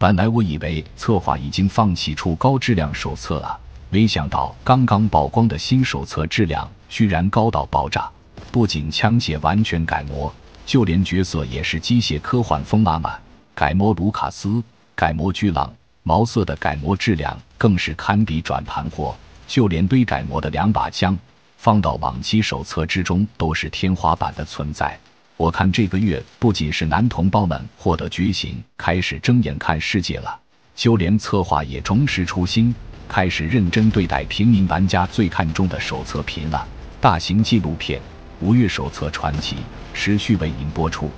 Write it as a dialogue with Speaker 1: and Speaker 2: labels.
Speaker 1: 本来我以为策划已经放弃出高质量手册了，没想到刚刚曝光的新手册质量居然高到爆炸，不仅枪械完全改模，就连角色也是机械科幻风拉满，改模卢卡斯，改模巨浪，毛瑟的改模质量更是堪比转盘货，就连堆改模的两把枪，放到往期手册之中都是天花板的存在。我看这个月不仅是男同胞们获得觉醒，开始睁眼看世界了，就连策划也重拾初心，开始认真对待平民玩家最看重的手册品了。大型纪录片《五月手册传奇》持续为您播出。